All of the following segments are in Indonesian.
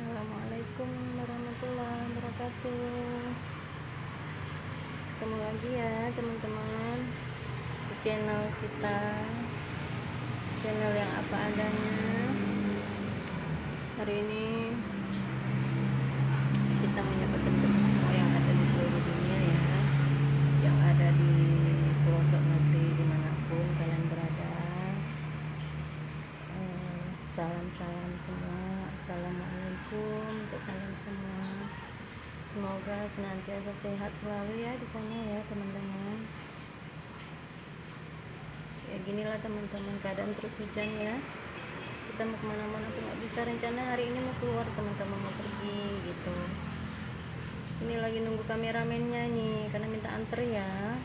Assalamualaikum warahmatullahi wabarakatuh. Ketemu lagi ya teman-teman Di channel kita. Channel yang apa adanya. Hari ini Kita menyapa teman-teman semua yang ada di seluruh dunia ya Yang ada di pelosok negeri di mana pun kalian berada Eh, Salam-salam semua. Assalamualaikum untuk kalian semua. Semoga senantiasa sehat selalu ya di sana ya teman-teman. Ya ginilah teman-teman keadaan terus hujan ya. Kita mau ke mana-mana pun nggak bisa. Rencana hari ini mau keluar teman-teman mau pergi gitu. Ini lagi nunggu kameramennya nih karena minta anter ya.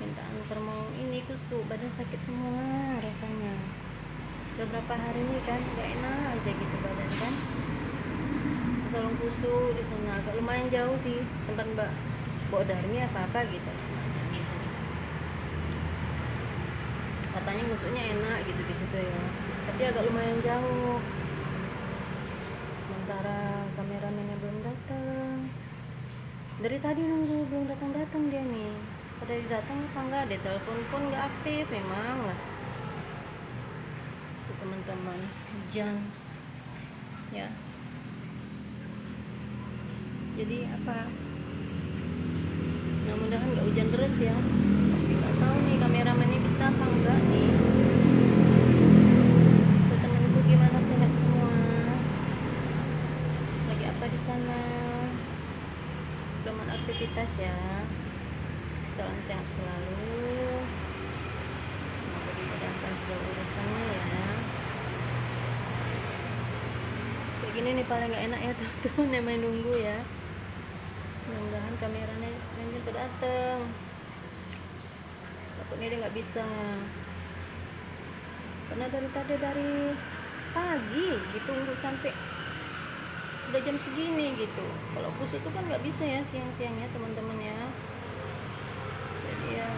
Minta anter mau ini kusuk badan sakit semua rasanya beberapa hari ini kan gak enak aja gitu badan kan. Tolong kusuk di sana agak lumayan jauh sih tempat mbak Mbak Darmi apa apa gitu. Katanya kusuknya enak gitu di situ ya tapi agak lumayan jauh. Sementara kameramennya belum datang. Dari tadi nunggu belum datang datang dia nih. Pada datang apa enggak? Deh telepon pun nggak aktif memang lah teman-teman. Hujan ya. Jadi apa? Mudah-mudahan nggak hujan terus ya. Tapi nggak tahu nih kameramennya bisa apa enggak nih. Gimana? Sehat semua? Lagi apa di sana? Selamat aktivitas ya. Salam sehat selalu. Semoga dimudahkan segala urusannya ya gini nih paling nggak enak ya teman-teman yang main nunggu ya. Mudah-mudahan kameranya nanti cepet dateng. Takutnya dia nggak bisa. Karena dari tadi dari pagi gitu untuk sampai udah jam segini gitu. Kalau kusut itu kan nggak bisa ya siang-siang ya teman-teman ya. Jadi ya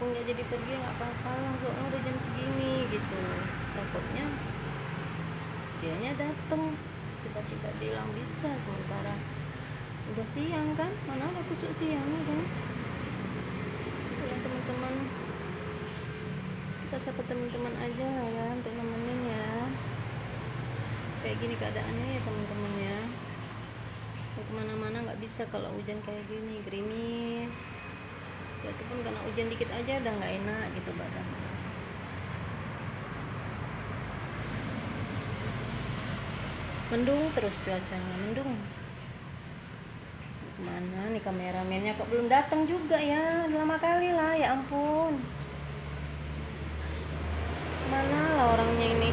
nggak jadi pergi nggak apa-apa langsung oh, udah jam segini gitu. Takutnya dianya dateng. Tiba-tiba bilang bisa sementara udah siang kan? Mana ada kusuk siangnya kan? Ya teman-teman. Kita sapa teman-teman aja lah ya untuk nemenin ya. Kayak gini keadaannya ya teman-teman ya. Mau ke mana-mana nggak bisa kalau hujan kayak gini gerimis. Ya itu pun karena hujan dikit aja udah nggak enak gitu badan mendung terus cuacanya mendung. Mana nih kameramennya? Kok belum datang juga ya? Lama kali lah ya ampun. Mana lah orangnya ini?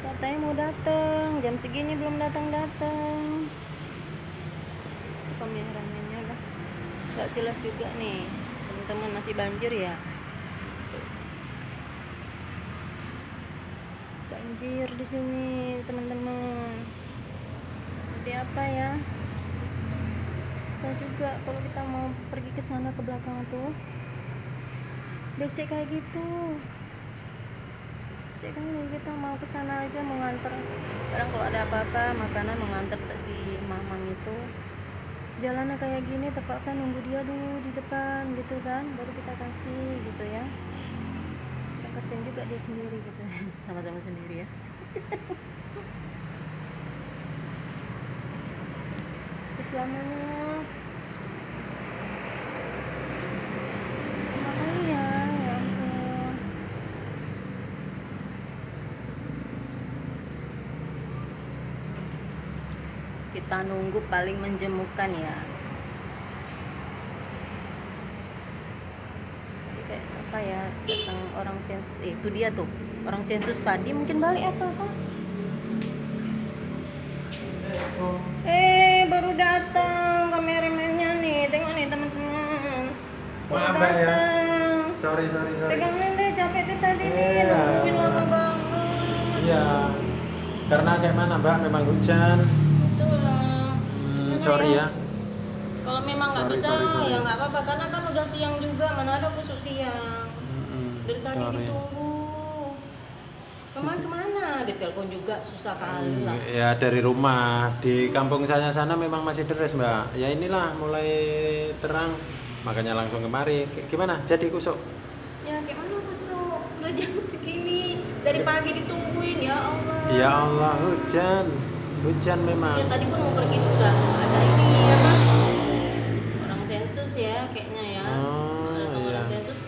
Katanya mau datang. Jam segini belum datang datang kameramennya lah nggak jelas juga nih. Teman-teman masih banjir ya banjir di sini teman-teman. Jadi apa ya? Susah juga kalau kita mau pergi ke sana ke belakang tuh. Becek kayak gitu. Becek kan kita mau ke sana aja mau nganter. Kadang kalau ada apa-apa makanan ke si mamang itu. Jalannya kayak gini terpaksa nunggu dia dulu di depan gitu kan? Baru kita kasih gitu ya kita kasihin juga dia sendiri gitu. Sama-sama sendiri ya. Islamnya makanya ya ya ampun. Kita nunggu paling menjemukan ya Jadi kayak apa ya datang orang sensus eh, itu dia tuh orang sensus tadi mungkin balik apa apa eh baru datang kameramennya nih tengok nih teman-teman baru Maaf, ya. datang Sorry, sorry, sorry. pegangin deh capek deh tadi nih Iya. nungguin lama banget Iya. Karena kayak mana, Mbak? Memang hujan. betul lah Hmm, sorry ya. kalau memang nggak bisa sorry, sorry. ya nggak apa-apa karena kan udah siang juga mana ada kusuk siang dari tadi sorry. ditunggu. Mana di telepon juga susah kali lah. Ya dari rumah. Di kampung saya sana memang masih deres mbak. Ya inilah mulai terang. Makanya langsung kemari. G- Gimana? Jadi kusuk? ya kayak mana busuk udah jam segini. Dari pagi ditungguin ya Allah. Ya Allah hujan, hujan ya memang. tadi pun mau pergi tuh udah. Ada ini orang sensus ya kayaknya ya Oh, datang iya. orang sensus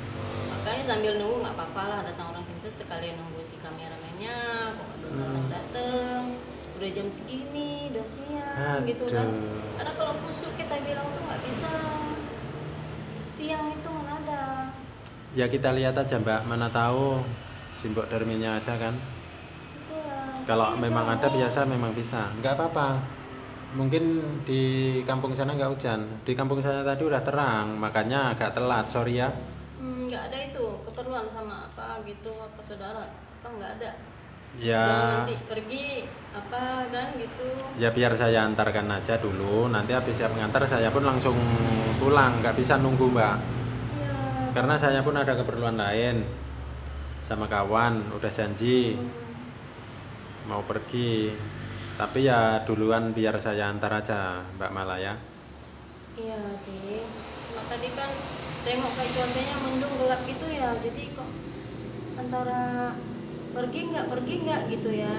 makanya sambil nunggu nggak apa-apa lah datang orang sensus sekalian nunggu si kameramennya kok nggak belum datang datang udah jam segini udah siang gitu kan Aduh. karena kalau busuk kita bilang tuh nggak bisa siang itu mana ada Ya kita lihat aja mbak, mana tahu simbok derminya ada kan? Kalau Iya, memang ada jauh. biasa memang bisa, nggak apa-apa. Mungkin di kampung sana nggak hujan, di kampung saya tadi udah terang, makanya agak telat, sorry ya. Hmm, nggak ada itu keperluan sama apa gitu apa saudara apa nggak ada Ya, Jangan nanti pergi apa kan gitu ya biar saya antarkan aja dulu. Nanti habis siap mengantar saya pun langsung pulang, nggak bisa nunggu mbak. ya Karena saya pun ada keperluan lain sama kawan, udah janji mau pergi. Tapi ya duluan biar saya antar aja mbak Mala ya. Iya sih. Cuma tadi kan tengok kayak cuacanya mendung gelap gitu ya. Jadi kok antara pergi nggak pergi nggak gitu ya.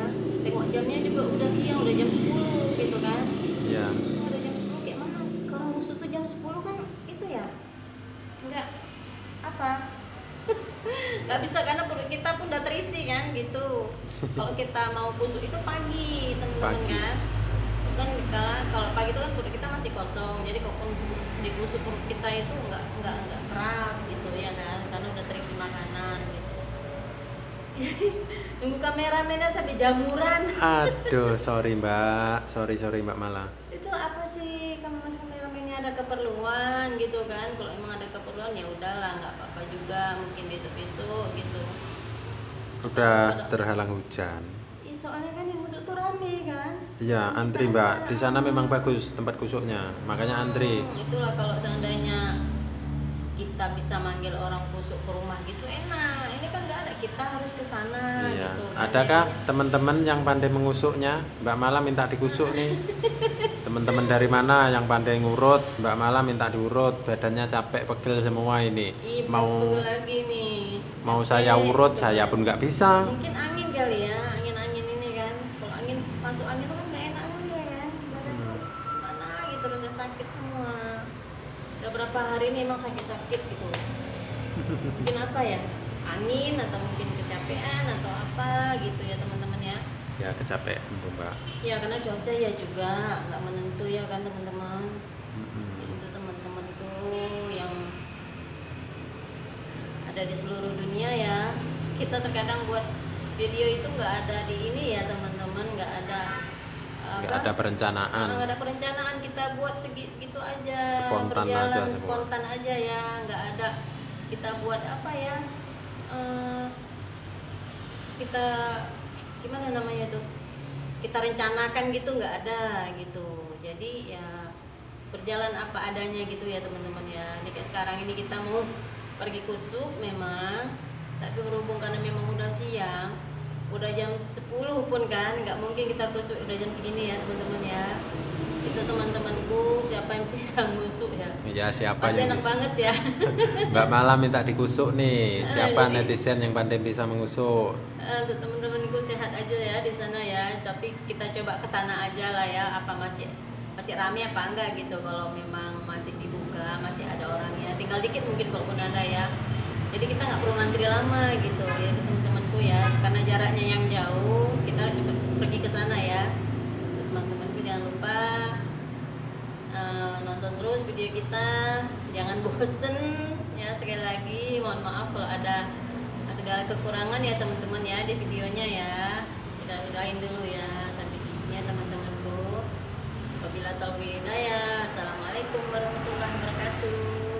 Tengok jamnya juga udah siang udah jam 10 gitu kan. Iya. Oh, udah jam 10 kayak mana? Kalau musuh tuh jam 10 kan itu ya? Nggak apa? Nggak bisa karena perut kita pun udah terisi kan gitu. Kalau kita mau busuk itu pagi teman-teman Pagi. kan kan kalau kalau pagi itu kan perut kita masih kosong jadi pun dibusuk perut kita itu nggak nggak nggak keras gitu ya kan? Karena udah terisi makanan gitu. Nunggu kameramennya sampai jamuran. Aduh, sorry mbak, sorry sorry mbak Mala. itu apa sih? Kamu mas kameramennya ada keperluan gitu kan? Kalau emang ada keperluan ya udahlah nggak apa-apa juga. Mungkin besok-besok gitu. Udah terhalang hujan. Ih, soalnya kan yang masuk tuh rame kan Iya, antri mbak. Di sana memang bagus tempat kusuknya, makanya antri. Hmm, itulah kalau seandainya kita bisa manggil orang busuk ke rumah gitu enak ini kan nggak ada kita harus ke sana Iya. gitu. Adakah teman-teman yang pandai mengusuknya? Mbak Mala minta dikusuk nih. Teman-teman dari mana yang pandai ngurut? Mbak Mala minta diurut. Badannya capek pegel semua ini. Ih, Mau pegel lagi nih mau saya urut, saya pun nggak bisa. mungkin udah berapa hari ini emang sakit-sakit gitu. Mungkin apa ya? Angin atau mungkin kecapean atau apa gitu ya teman-teman ya. Ya kecapean tuh mbak. ya karena cuaca ya juga nggak menentu ya kan teman-teman. Untuk teman-temanku yang ada di seluruh dunia ya. Kita terkadang buat video itu nggak ada di ini ya teman-teman. Nggak ada Nggak ada perencanaan. nggak ada perencanaan kita buat segi gitu aja. Spontan berjalan aja semua. spontan aja ya nggak ada. Kita buat apa ya eh, kita gimana namanya tuh kita rencanakan gitu nggak ada gitu. Jadi ya berjalan apa adanya gitu ya teman-teman ya. Ini kayak sekarang ini kita mau pergi kusuk memang tapi berhubung karena memang udah siang udah jam 10 pun kan nggak mungkin kita kusuk udah jam segini ya teman-teman ya itu teman-temanku siapa yang bisa ngusuk ya Ya siapa pasti yang enak bisa? banget ya Mbak Mala minta dikusuk nih. Siapa Aduh. netizen yang pandai bisa mengusuk? Eh, untuk teman-temanku sehat aja ya di sana ya tapi kita coba ke sana aja lah ya apa masih masih rame apa enggak gitu kalau memang masih dibuka masih ada orangnya tinggal dikit mungkin kalaupun ada ya jadi kita nggak perlu ngantri lama gitu ya teman-temanku ya. Karena jaraknya yang jauh kita harus pergi ke sana ya. Teman-temanku jangan lupa eh, nonton terus video kita. Jangan bosen ya sekali lagi mohon maaf kalau ada segala kekurangan ya teman-teman ya di videonya ya. Kita udahin dulu ya sampai di sini ya teman-temanku wabillahi taufiq hidayah. Assalamualaikum warahmatullahi wabarakatuh